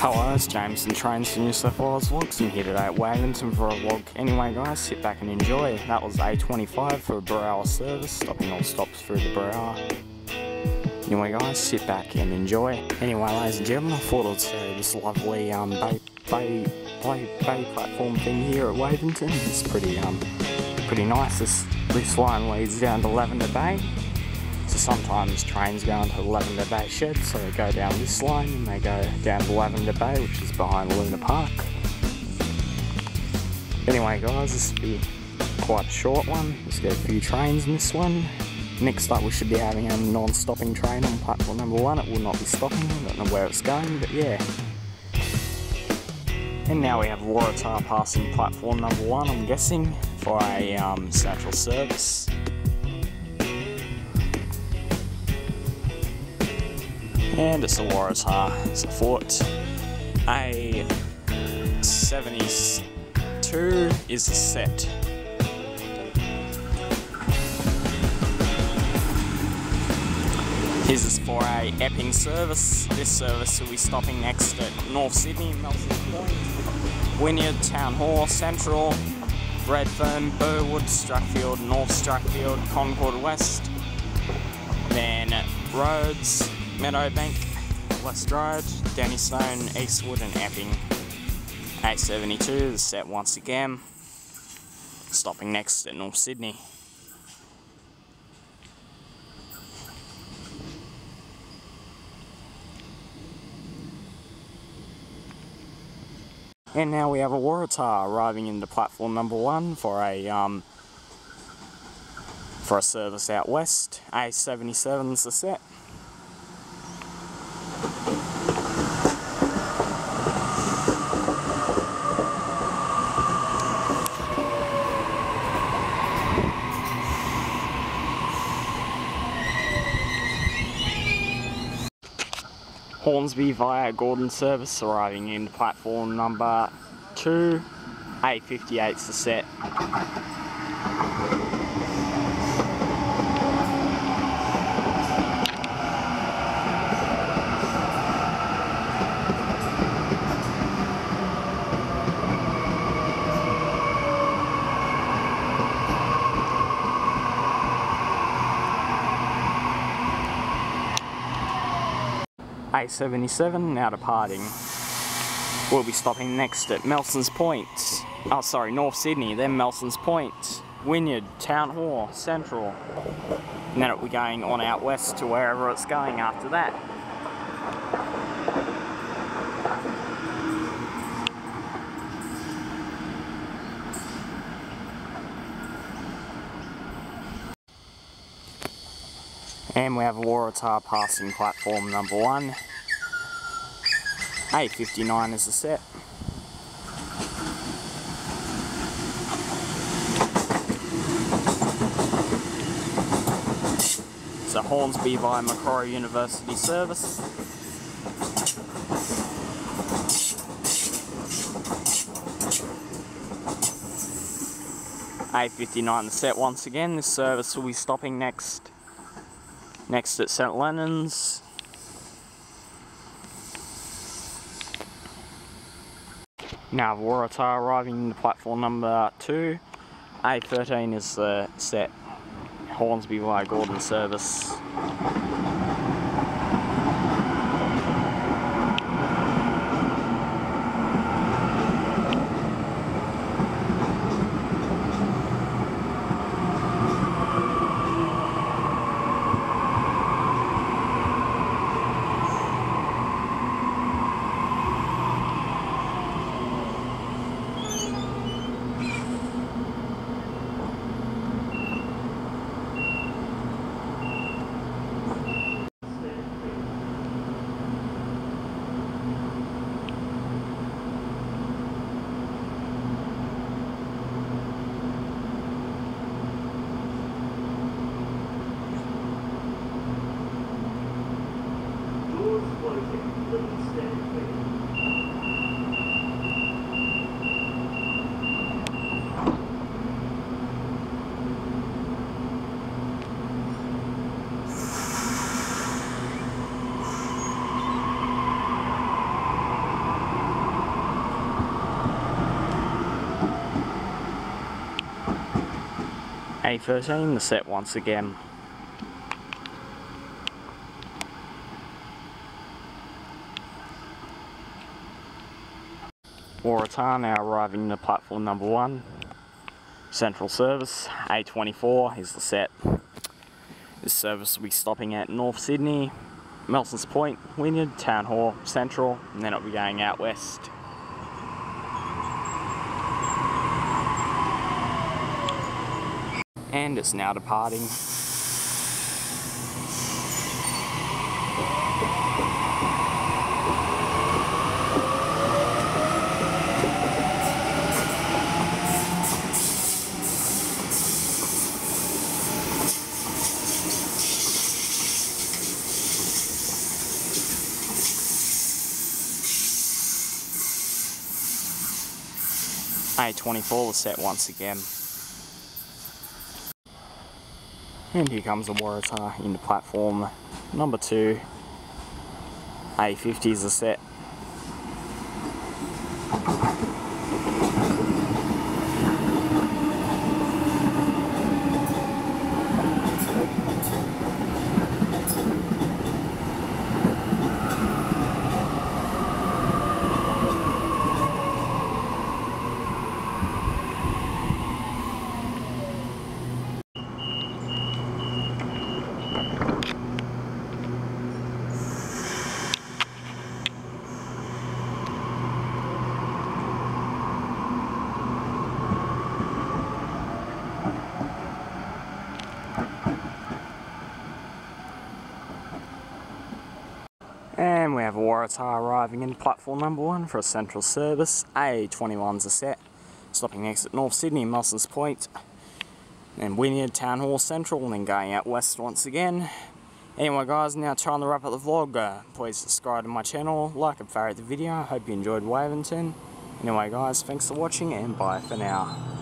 guys, and Trains to New South Wales Vlogs. I'm here today at Waverton for a vlog. Anyway guys, sit back and enjoy. That was A25 for a Berowra service, stopping all stops through the Berowra. Anyway guys, sit back and enjoy. Anyway ladies and gentlemen, I thought I'd this lovely um, bay, bay, bay, bay platform thing here at Waverton. It's pretty um, pretty nice. This, this line leads down to Lavender Bay. So sometimes trains go into Lavender Bay Shed, so they go down this line and they go down to Lavender Bay, which is behind Luna Park. Anyway guys, this will be quite a short one. Let's get a few trains in this one. Next up we should be having a non-stopping train on platform number one. It will not be stopping, I don't know where it's going, but yeah. And now we have Waratah passing platform number one, I'm guessing, for a um, central service. And it's a Waratah, it's a Fort. A 72 is set. Here's is for a Epping service. This service will be stopping next at North Sydney, Milsons Point, Wynyard, Town Hall, Central, Redfern, Burwood, Strathfield, North Strathfield, Concord West, then Rhodes, Meadowbank, West Ryde, Danny Stone, Eastwood and Epping. 872, the set once again, stopping next at North Sydney. And now we have a Waratah arriving into platform number one for a um, for a service out west. A77's the set. Hornsby via Gordon service arriving in platform number 2. A58's the set. A77 now departing. We'll be stopping next at Milsons Point. Oh, sorry, North Sydney, then Milsons Point, Wynyard, Town Hall, Central. And then it'll be going on out west to wherever it's going after that. And we have Waratah passing platform number one. A59 is the set. It's a Hornsby via Macquarie University service. A59 the set once again. This service will be stopping next next at St Leonard's. Now Waratah arriving in the platform number 2. A13 is the set Hornsby via Gordon service. A13, the set once again. Waratah now arriving to platform number one. Central service, A24 is the set. This service will be stopping at North Sydney, Milsons Point, Wynyard, Town Hall, Central, and then it'll be going out west. And it's now departing. A24 was set once again. And here comes the Waratah into platform number two. A50 is the set. And we have a Waratah arriving in platform number one for a central service. A21's a set. Stopping next at North Sydney, Milsons Point. Then Wynyard, Town Hall Central, and then going out west once again. Anyway guys, now trying to wrap up the vlog. Uh, please subscribe to my channel, like and favorite the video. I hope you enjoyed Waverton. Anyway guys, thanks for watching and bye for now.